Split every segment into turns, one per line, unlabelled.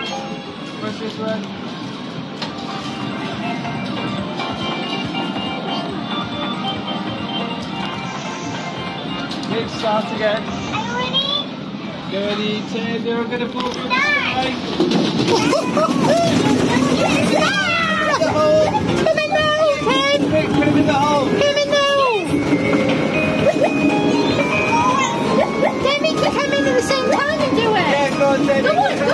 What's this one? Let's start again.
Ready?
Two, they're gonna pull
Nine.
Come in
in the hole.
Come in in at the same time and do it.
Yeah, go on.
Come on,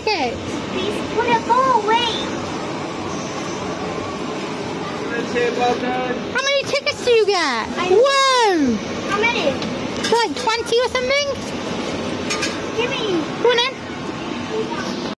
ticket.
That's it, well done.
How many tickets do you get?
I-
Whoa!
How many?
Like 20 or something?
Give me.
Go on.